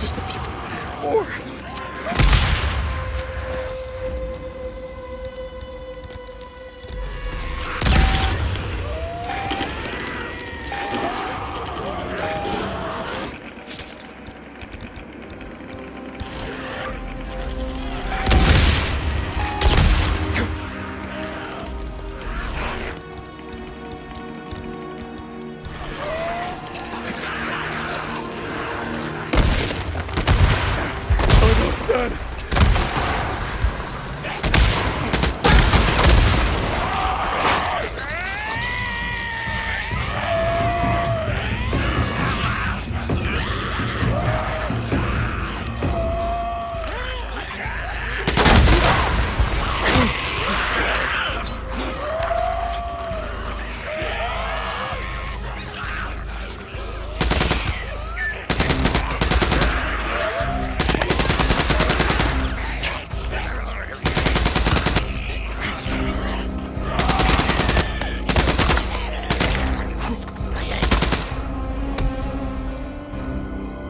just a few more. Good.